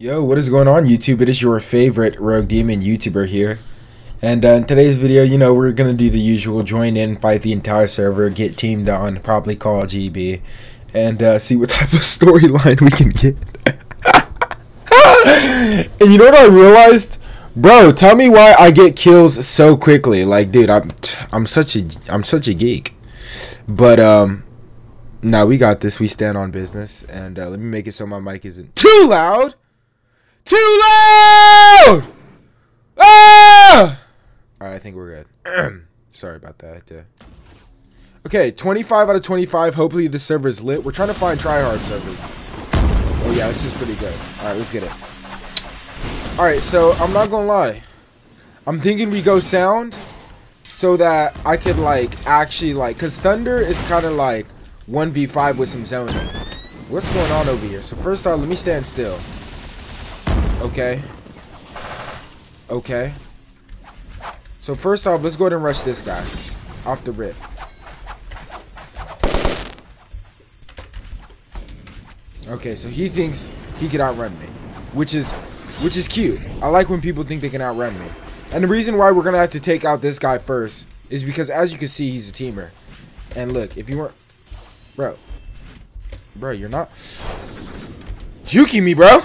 Yo, what is going on YouTube? It is your favorite Rogue Demon YouTuber here. And uh, in today's video, you know, we're going to do the usual join in, fight the entire server, get teamed on, probably call GB, and uh, see what type of storyline we can get. and you know what I realized? Bro, tell me why I get kills so quickly. Like, dude, I'm I'm such a I'm such a geek. But um now we got this. We stand on business. And uh, let me make it so my mic isn't too loud. Too loud! Ah! Alright, I think we're good. Sorry about that. Okay, 25 out of 25. Hopefully the server is lit. We're trying to find tryhard servers. Oh yeah, this is pretty good. Alright, let's get it. Alright, so I'm not gonna lie. I'm thinking we go sound so that I could like actually like cause Thunder is kinda like 1v5 with some zoning. What's going on over here? So first off, let me stand still. Okay. Okay. So first off, let's go ahead and rush this guy. Off the rip. Okay, so he thinks he could outrun me. Which is which is cute. I like when people think they can outrun me. And the reason why we're gonna have to take out this guy first is because as you can see, he's a teamer. And look, if you weren't Bro. Bro, you're not juking me, bro.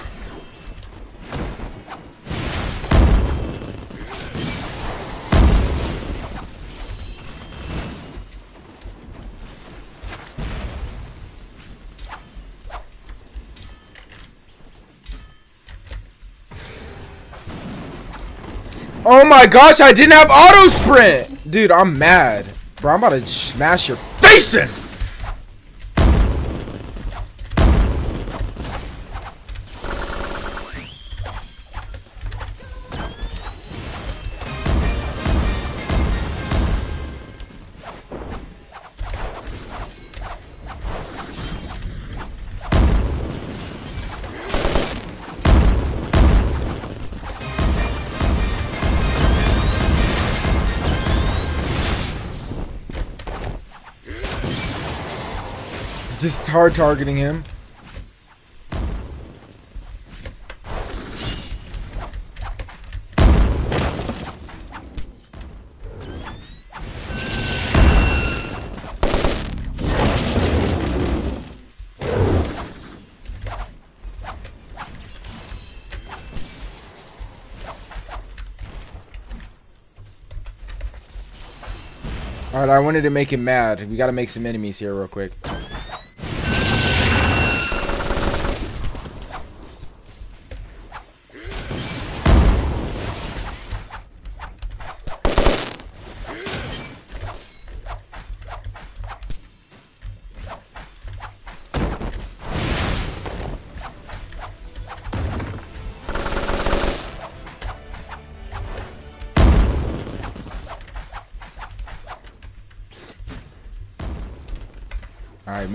My gosh, I didn't have auto sprint! Dude, I'm mad. Bro, I'm about to smash your face in! Just hard targeting him. Alright, I wanted to make him mad. We gotta make some enemies here real quick.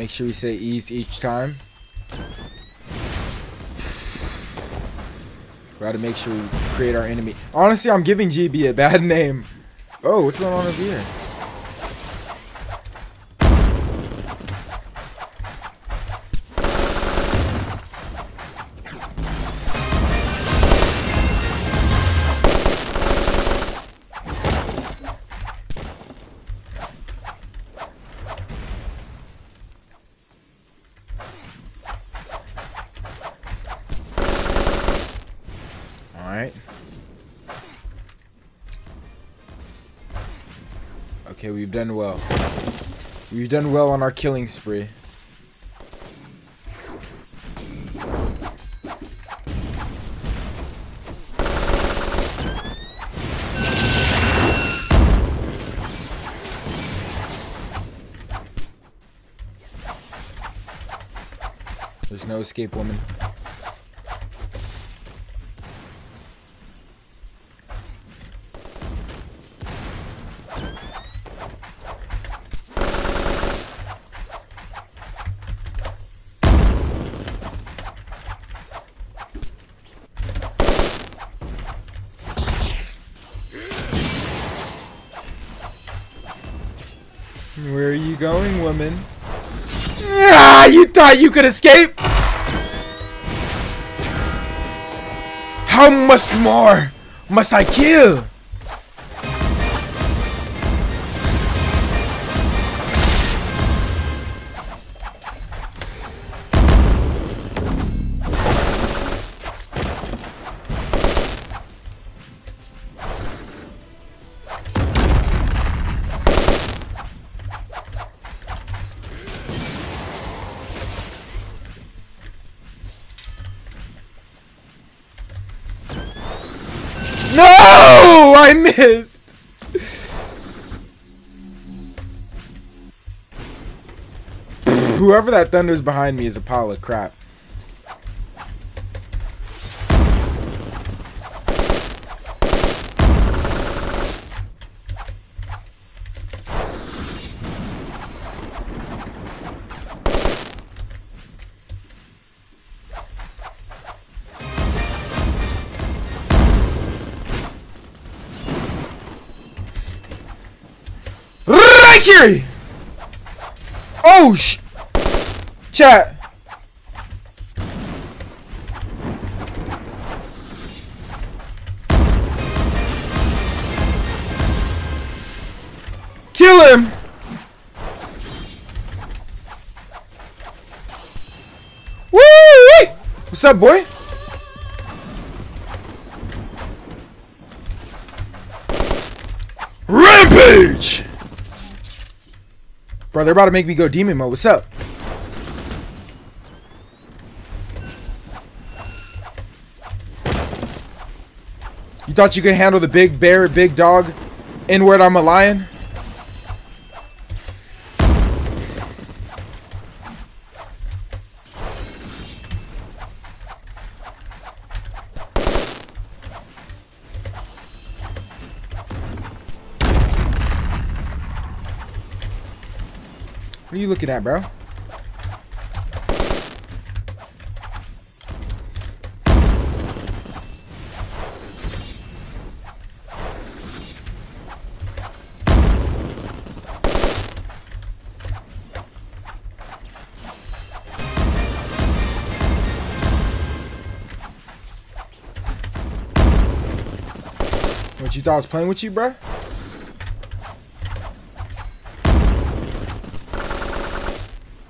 Make sure we say ease each time. We gotta make sure we create our enemy. Honestly, I'm giving GB a bad name. Oh, what's going on over here? Okay, we've done well. We've done well on our killing spree. There's no escape woman. you could escape? How much more must I kill? Missed! Whoever that thunder's behind me is a pile of crap. Chat. Kill him! Woo! What's up, boy? Rampage! Bro, they're about to make me go demon mode. What's up? Thought you could handle the big bear, big dog? Inward, I'm a lion? What are you looking at, bro? I was playing with you, bruh?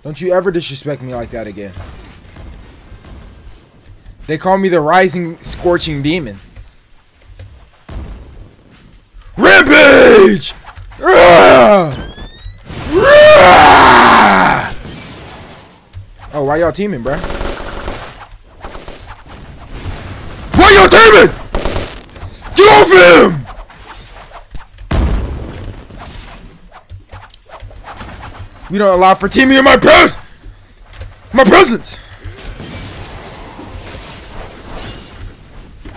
Don't you ever disrespect me like that again. They call me the rising scorching demon. Rampage! Ah! Oh, why y'all teaming, bruh? Why y'all teaming? Get off him! We don't allow for teaming in my pres my presence.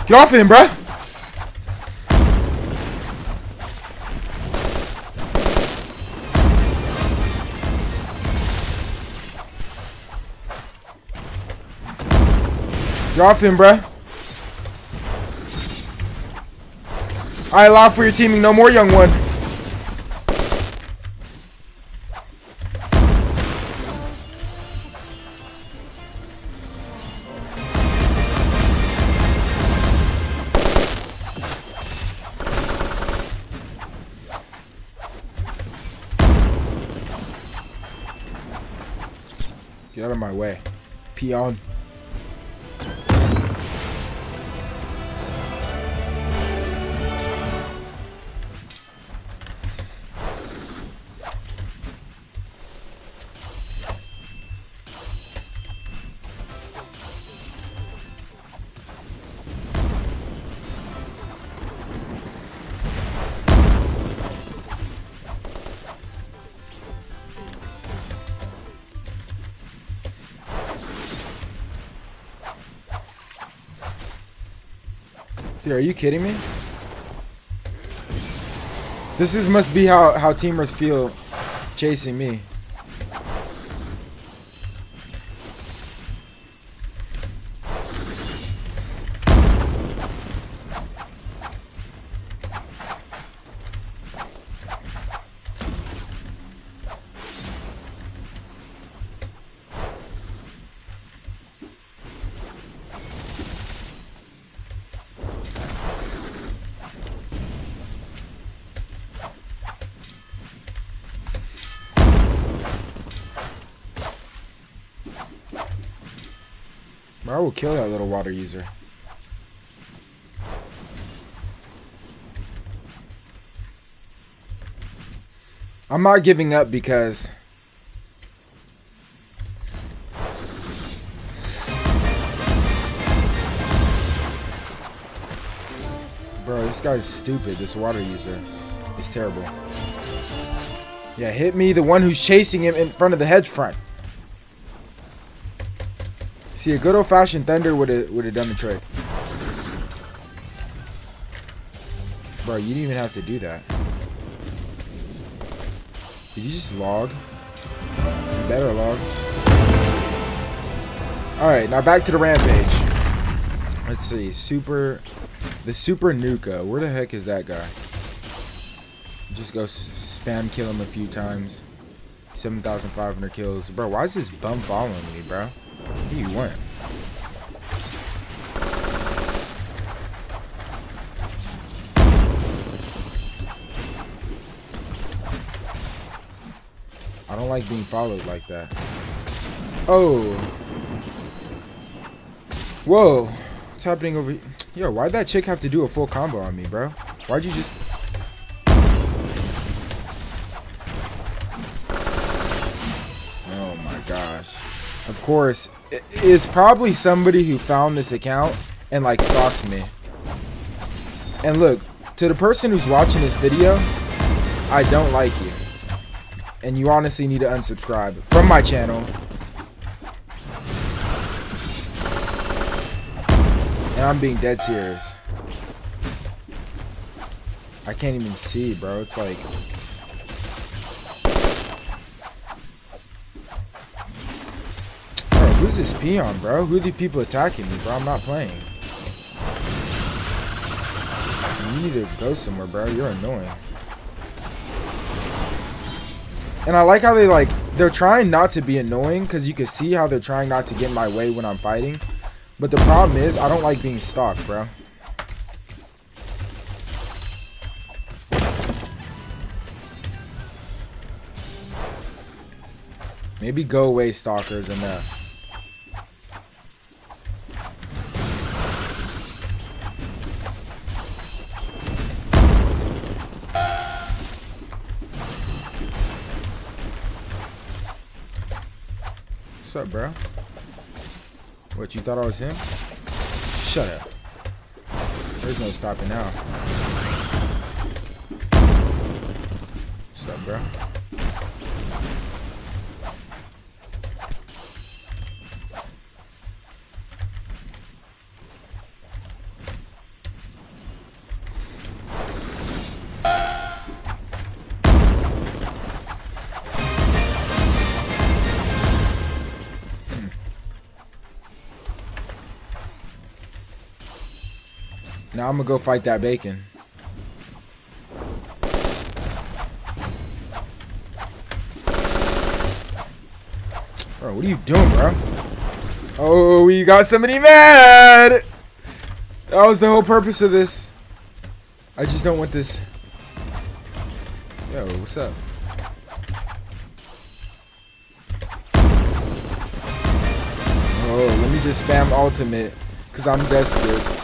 Get off of him, bruh. Get off him, bruh. I allow for your teaming no more, young one. Are you kidding me? This is must be how how teamers feel chasing me. Kill that little water user. I'm not giving up because Bro, this guy's stupid. This water user is terrible. Yeah, hit me, the one who's chasing him in front of the hedge front. See, a good old-fashioned thunder would have would have done the trick. Bro, you didn't even have to do that. Did you just log? You better log. Alright, now back to the rampage. Let's see. Super... The Super Nuka. Where the heck is that guy? Just go spam kill him a few times. 7,500 kills. Bro, why is this bum following me, bro? You want? I don't like being followed like that. Oh. Whoa. What's happening over here? Yo, why'd that chick have to do a full combo on me, bro? Why'd you just... course, it's probably somebody who found this account and like stalks me. And look, to the person who's watching this video, I don't like you and you honestly need to unsubscribe from my channel. And I'm being dead serious. I can't even see, bro. It's like... who's this peon, bro? Who are the people attacking me, bro? I'm not playing. You need to go somewhere, bro. You're annoying. And I like how they like, they're trying not to be annoying because you can see how they're trying not to get in my way when I'm fighting. But the problem is, I don't like being stalked, bro. Maybe go away stalkers enough. What's up, bro? What, you thought I was him? Shut up. There's no stopping now. What's up, bro? Now I'm gonna go fight that bacon. Bro, what are you doing, bro? Oh, we got somebody mad! That was the whole purpose of this. I just don't want this. Yo, what's up? Oh, let me just spam ultimate, because I'm desperate.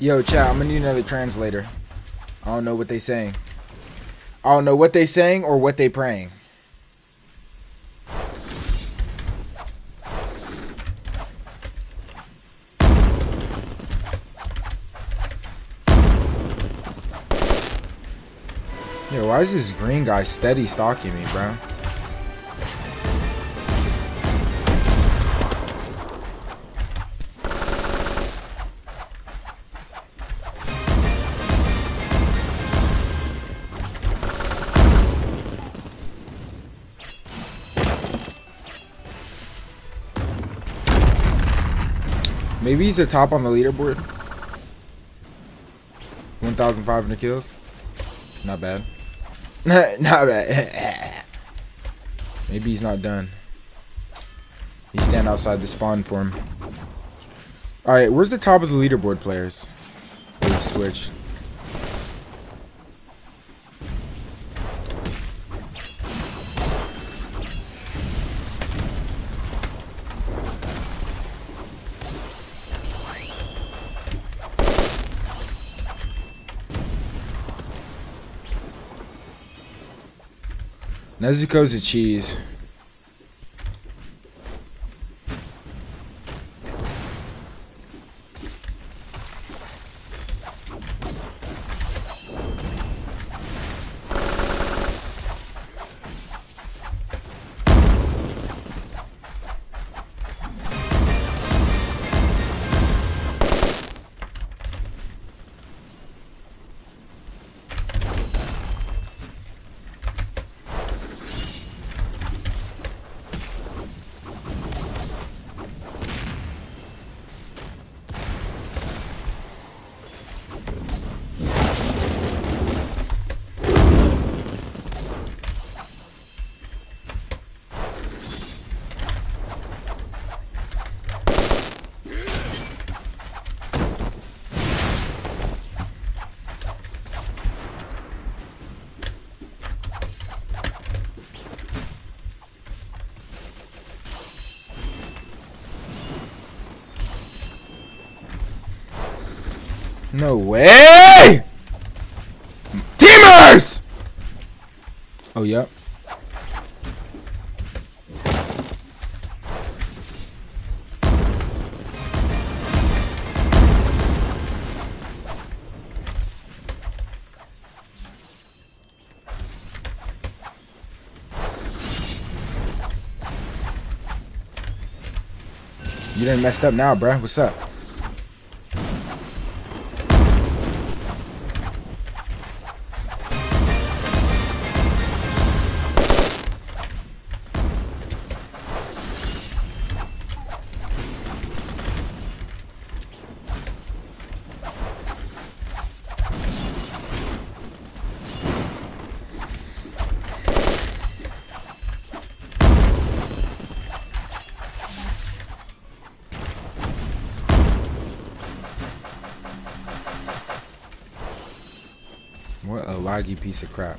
Yo, chat, I'm gonna need another translator. I don't know what they saying. I don't know what they saying or what they praying. Yo, why is this green guy steady stalking me, bro? Maybe he's the top on the leaderboard. 1,500 kills. Not bad. not bad. Maybe he's not done. He stand outside the spawn for him. Alright, where's the top of the leaderboard players? Switch. Nezuko's a cheese. No way! Teamers! Oh, yep. You didn't messed up now, bruh. What's up? Laggy piece of crap.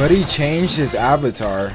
But he changed his avatar.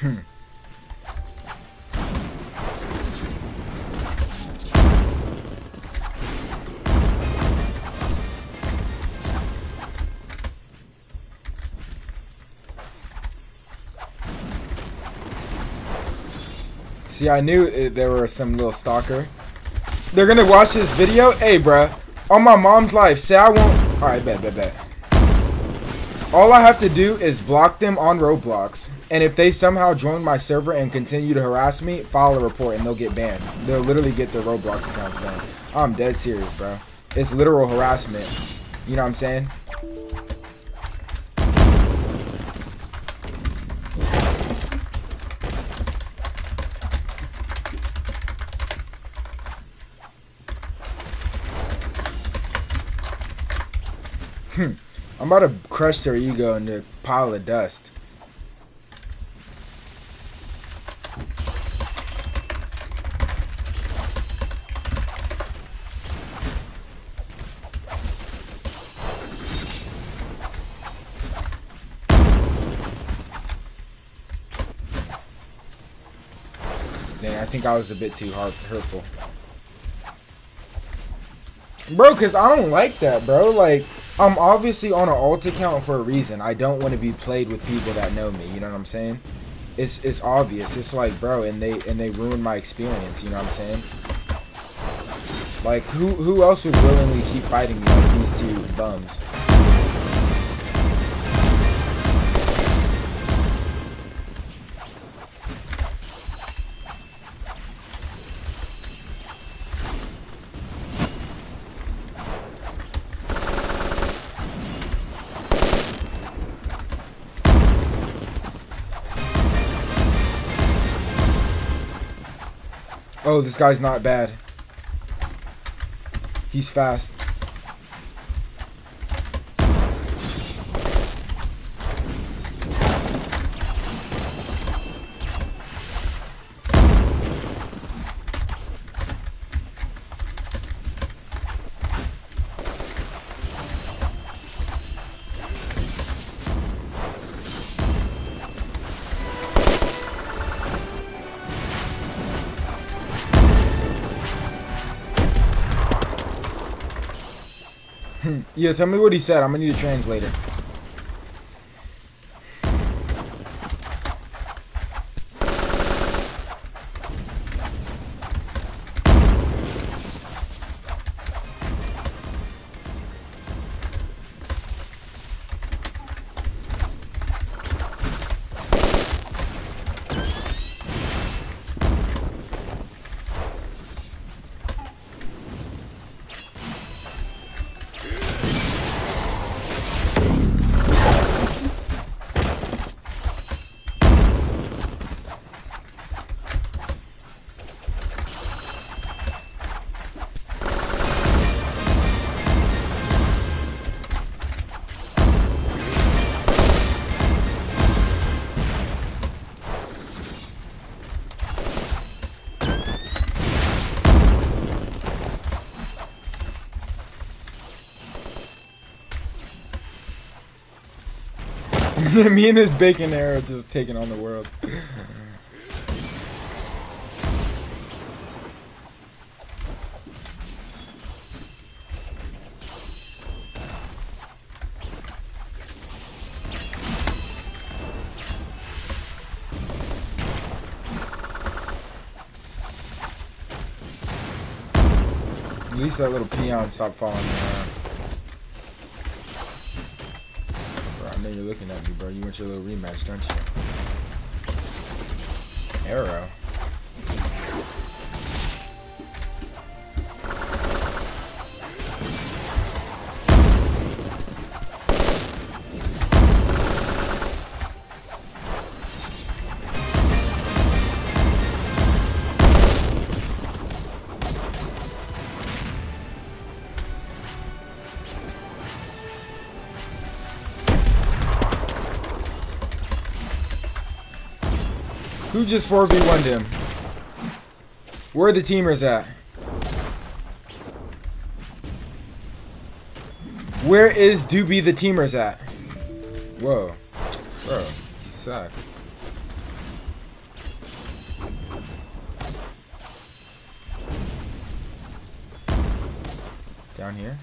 Hmm. See, I knew it, there were some little stalker. They're gonna watch this video? Hey, bruh. On my mom's life, say I won't... Alright, bet, bet, bet. All I have to do is block them on Roblox. And if they somehow join my server and continue to harass me, file a report and they'll get banned. They'll literally get their Roblox accounts banned. I'm dead serious, bro. It's literal harassment. You know what I'm saying? Hmm. I'm about to crush their ego into a pile of dust. I think I was a bit too hard, hurtful. Bro, because I don't like that, bro. Like, I'm obviously on an alt account for a reason. I don't want to be played with people that know me. You know what I'm saying? It's it's obvious. It's like, bro, and they and they ruin my experience. You know what I'm saying? Like, who who else would willingly keep fighting me like these two bums? Oh, this guy's not bad. He's fast. Yeah, tell me what he said. I'm gonna need a translator. Me and this bacon arrow just taking on the world. At least that little peon stopped following me looking at me, bro. You want your little rematch, don't you? Arrow. Who just 4v1'd him? Where are the teamers at? Where is Doobie the teamers at? Whoa. Bro, suck. Down here?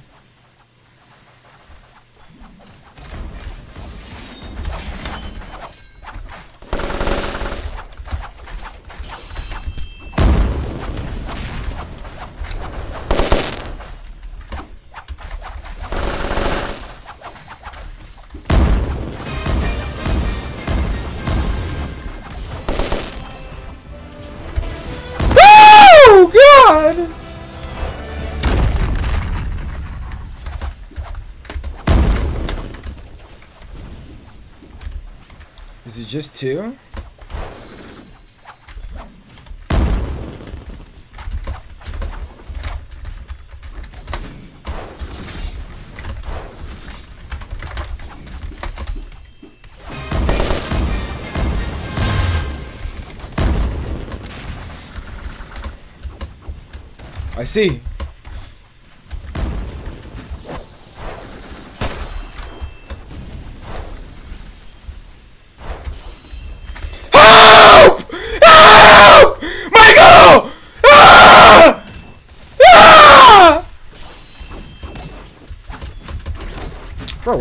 Just two? I see.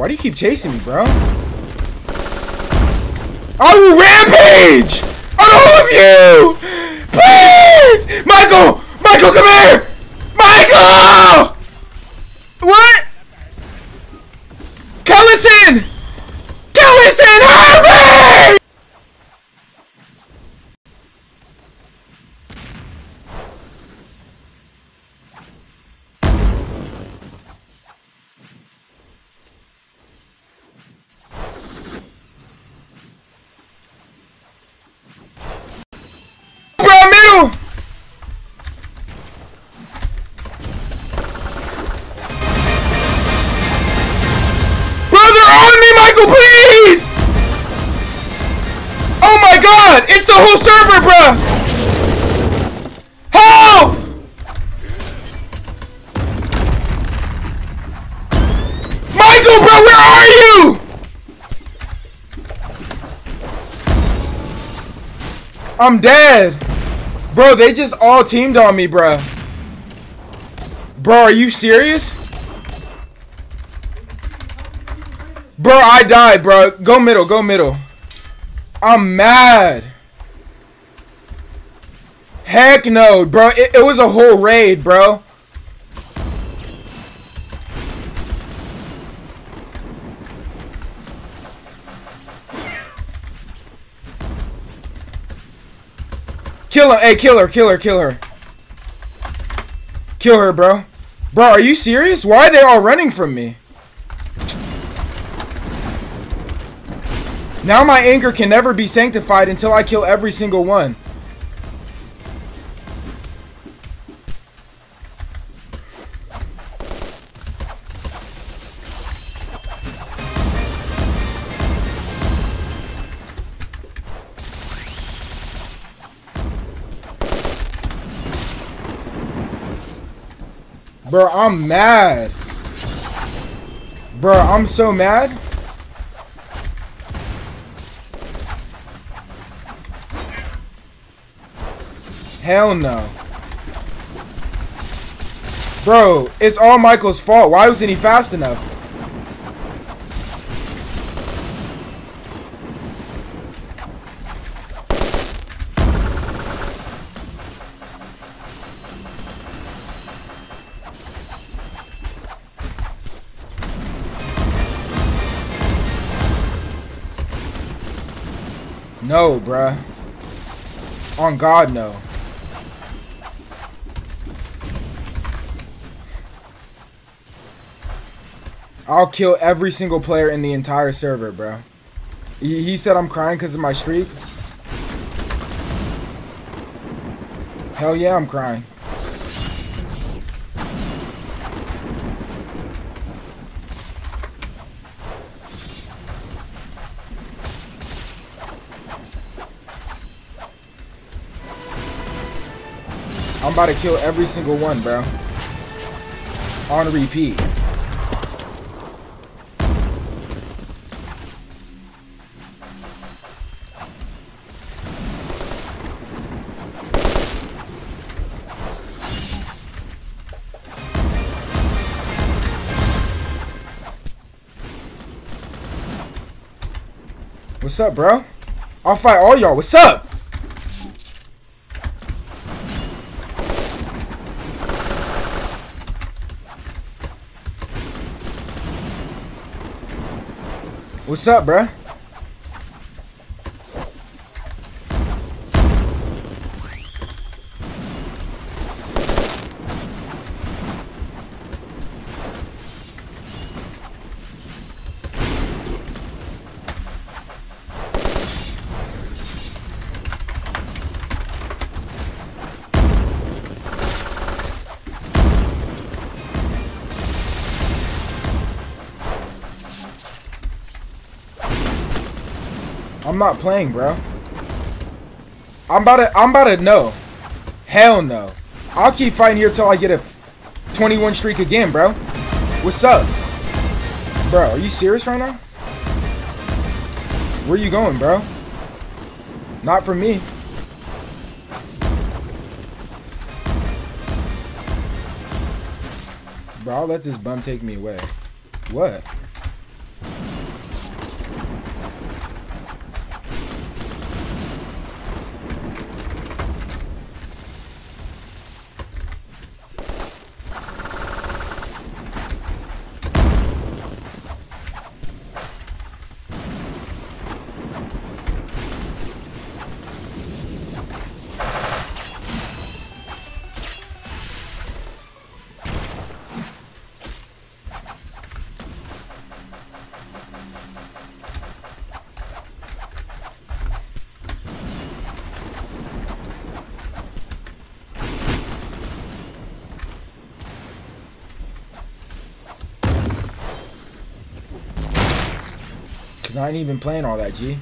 Why do you keep chasing me, bro? I will rampage on all of you! Please! Michael! Michael, come here! Michael! Bro! Help! Michael, bro, where are you? I'm dead. Bro, they just all teamed on me, bro. Bro, are you serious? Bro, I died, bro. Go middle, go middle. I'm mad. Heck no, bro. It, it was a whole raid, bro. Kill him. Hey, kill her, kill her, kill her. Kill her, bro. Bro, are you serious? Why are they all running from me? Now my anger can never be sanctified until I kill every single one. Bro, I'm mad. Bro, I'm so mad. Hell no. Bro, it's all Michael's fault. Why wasn't he fast enough? No, bruh. On God, no. I'll kill every single player in the entire server, bro. He, he said I'm crying because of my streak. Hell yeah, I'm crying. About to kill every single one, bro. On repeat. What's up, bro? I'll fight all y'all. What's up? What's up, bruh? Not playing, bro. I'm about to I'm about to no. Hell no. I'll keep fighting here till I get a 21 streak again, bro. What's up? Bro, are you serious right now? Where you going, bro? Not for me. Bro, I'll let this bum take me away. What? Ain't even playing all that, G.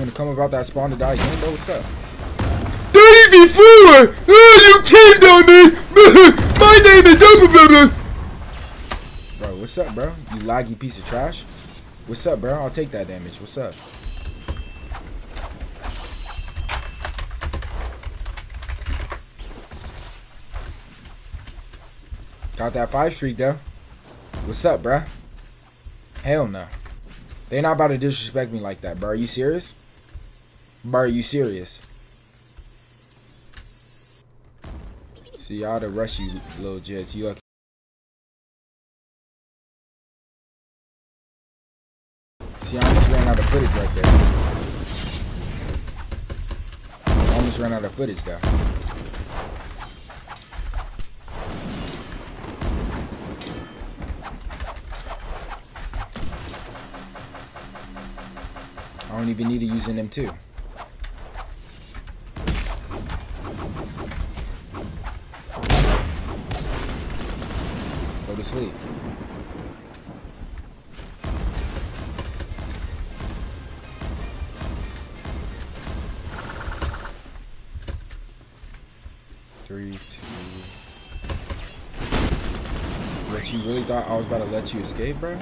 You wanna come about that spawn to die again, bro? What's up? 34! Oh, you killed on me! My name is Double Bro, what's up, bro? You laggy piece of trash? What's up, bro? I'll take that damage. What's up? Got that five streak though. What's up, bro? Hell no. They not about to disrespect me like that, bro. Are you serious? Bro, are you serious? See, ought to rush you, little jets. You lucky. See, I almost ran out of footage right there. I almost ran out of footage though. I don't even need to use an M2. To sleep. Three, two. But you really thought I was about to let you escape, bro?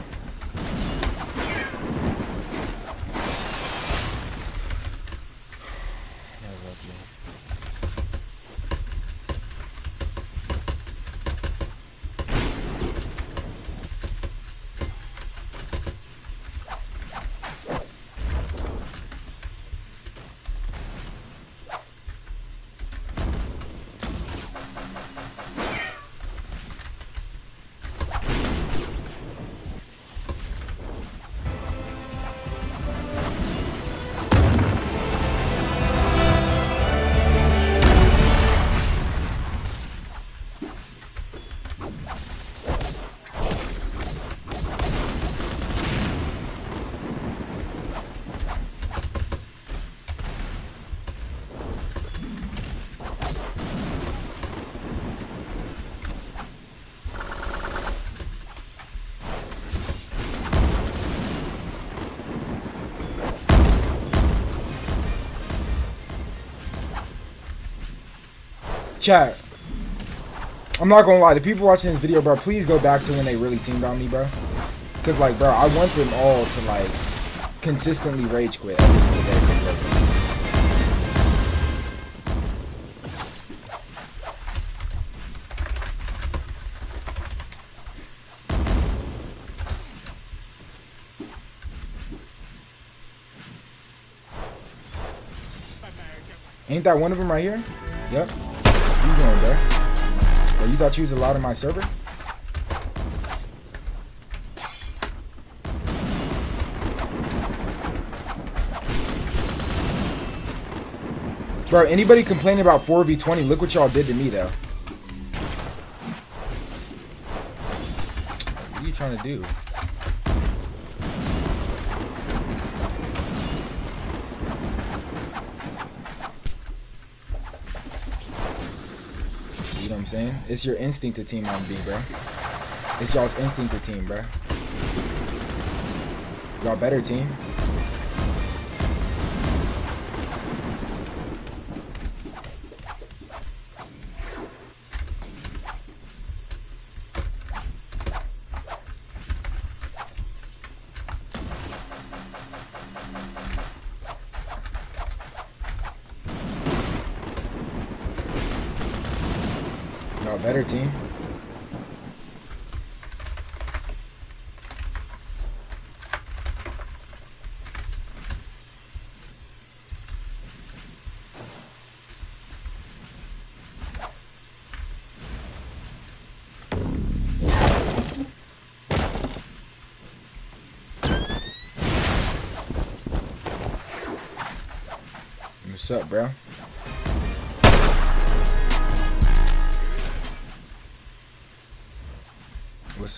Chat. I'm not gonna lie. The people watching this video, bro, please go back to when they really teamed on me, bro. Cause like, bro, I want them all to like consistently rage quit day. Ain't that one of them right here? Yep. You going, bro? You thought you was allowed in my server? Bro, anybody complaining about 4v20, look what y'all did to me, though. What are you trying to do? It's your instinct to team on B, bro. It's y'all's instinct to team, bro. Y'all better team. Y'all better team. What's up, bro?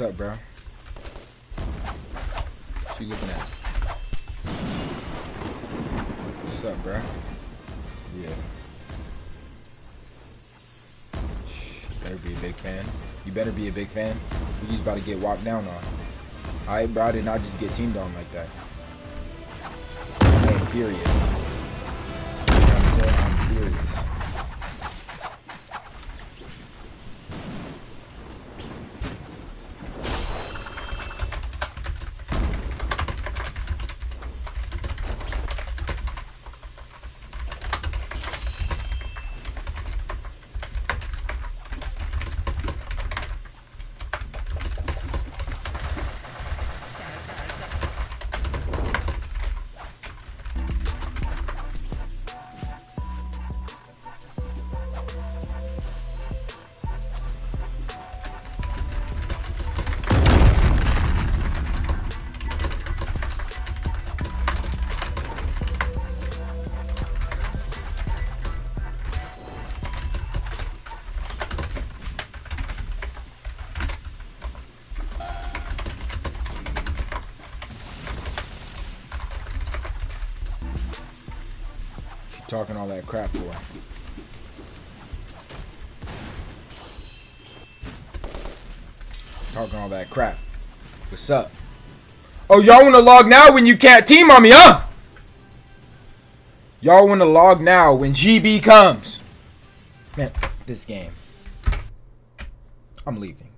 What's up, bro? What you looking at? What's up, bro? Yeah. You better be a big fan. You better be a big fan. He's about to get walked down on. I, bro, I did not just get teamed on like that. I am furious. You know I'm? I'm furious. Talking all that crap for? Talking all that crap. What's up? Oh, y'all want to log now when you can't team on me, huh? Y'all want to log now when GB comes. Man, this game. I'm leaving.